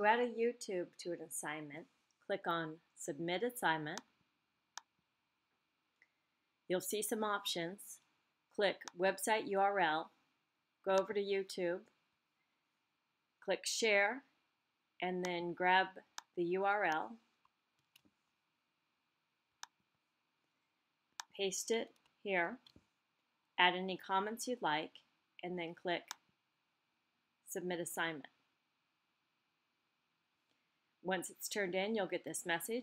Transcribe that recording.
To add a YouTube to an assignment, click on Submit Assignment. You'll see some options. Click Website URL, go over to YouTube, click Share, and then grab the URL, paste it here, add any comments you'd like, and then click Submit Assignment. Once it's turned in, you'll get this message.